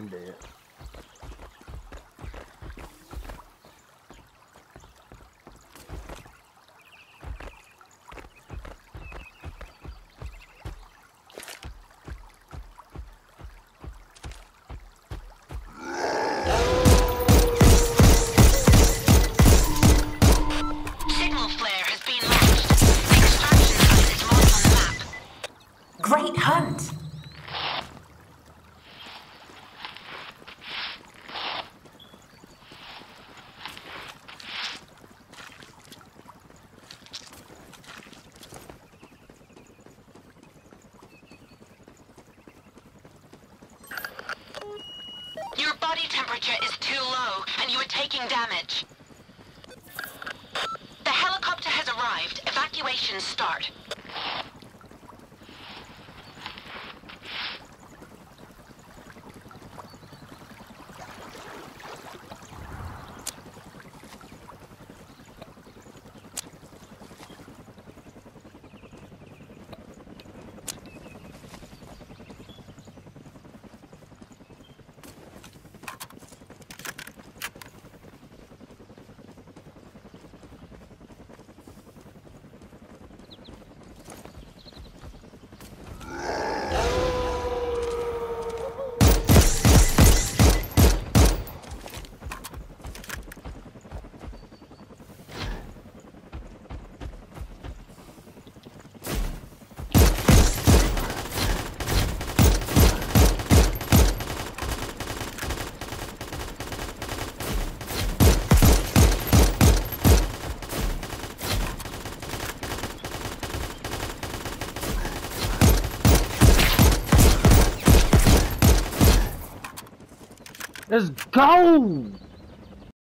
I'm dead. Signal flare has been launched. Extraction site is marked on the map. Great hunt! Your body temperature is too low, and you are taking damage. The helicopter has arrived. Evacuation start. Let's go!